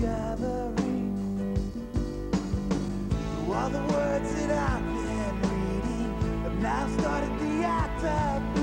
gathering. All the words that I've been reading have now started the act of.